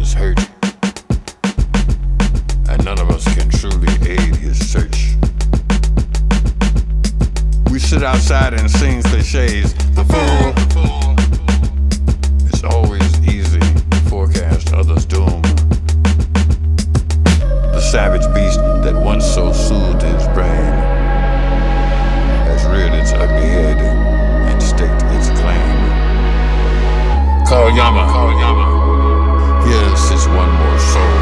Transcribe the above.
is hurt, and none of us can truly aid his search. We sit outside and sing cliches. The fool. It's always easy to forecast others' doom. The savage beast that once so soothed his brain has reared its ugly head and staked its claim. Call Yama. Call Yama one more soul